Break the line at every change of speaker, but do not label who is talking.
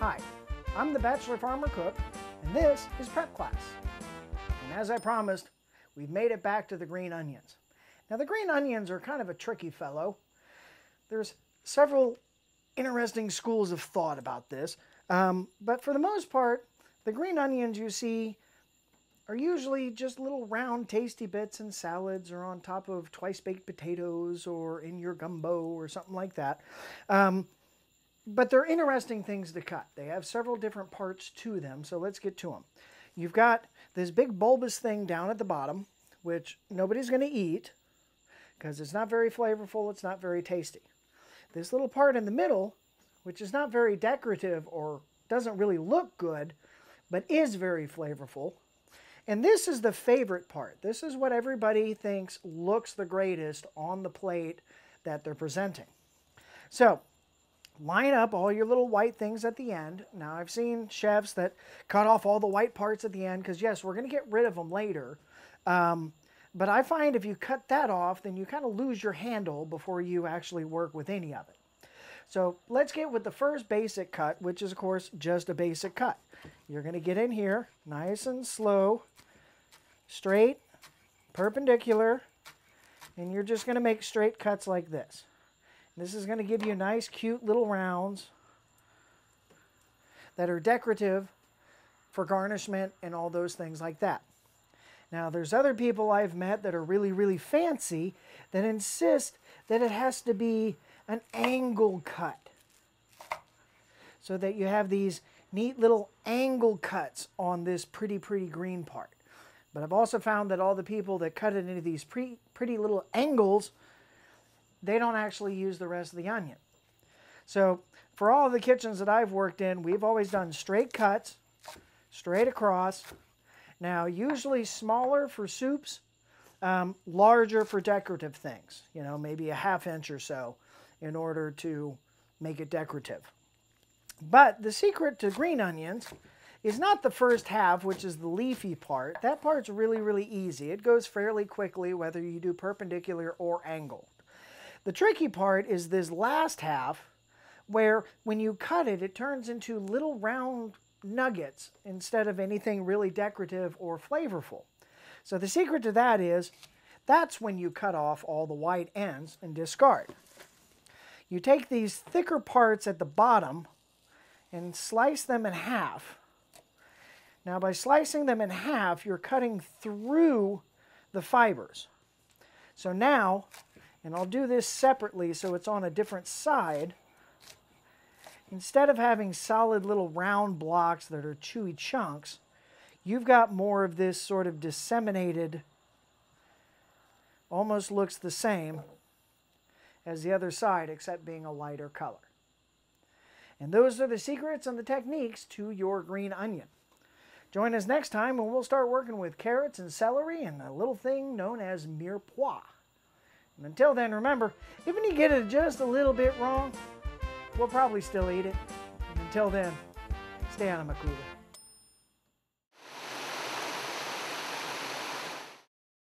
Hi, I'm the Bachelor Farmer Cook, and this is Prep Class. And as I promised, we've made it back to the green onions. Now the green onions are kind of a tricky fellow. There's several interesting schools of thought about this, um, but for the most part, the green onions you see are usually just little round tasty bits in salads or on top of twice baked potatoes or in your gumbo or something like that. Um, but they're interesting things to cut. They have several different parts to them, so let's get to them. You've got this big bulbous thing down at the bottom, which nobody's going to eat because it's not very flavorful, it's not very tasty. This little part in the middle, which is not very decorative or doesn't really look good, but is very flavorful. And this is the favorite part. This is what everybody thinks looks the greatest on the plate that they're presenting. So line up all your little white things at the end. Now I've seen chefs that cut off all the white parts at the end because yes, we're going to get rid of them later. Um, but I find if you cut that off, then you kind of lose your handle before you actually work with any of it. So let's get with the first basic cut, which is of course just a basic cut. You're going to get in here nice and slow, straight, perpendicular, and you're just going to make straight cuts like this. This is going to give you nice, cute little rounds that are decorative for garnishment and all those things like that. Now, there's other people I've met that are really, really fancy that insist that it has to be an angle cut so that you have these neat little angle cuts on this pretty, pretty green part. But I've also found that all the people that cut it into these pretty, pretty little angles they don't actually use the rest of the onion. So for all the kitchens that I've worked in, we've always done straight cuts, straight across. Now, usually smaller for soups, um, larger for decorative things, you know, maybe a half inch or so in order to make it decorative. But the secret to green onions is not the first half, which is the leafy part. That part's really, really easy. It goes fairly quickly whether you do perpendicular or angle. The tricky part is this last half where when you cut it, it turns into little round nuggets instead of anything really decorative or flavorful. So the secret to that is that's when you cut off all the white ends and discard. You take these thicker parts at the bottom and slice them in half. Now by slicing them in half, you're cutting through the fibers. So now and I'll do this separately so it's on a different side. Instead of having solid little round blocks that are chewy chunks, you've got more of this sort of disseminated, almost looks the same as the other side except being a lighter color. And those are the secrets and the techniques to your green onion. Join us next time when we'll start working with carrots and celery and a little thing known as mirepoix. And until then, remember, even if you get it just a little bit wrong, we'll probably still eat it. And until then, stay out of my.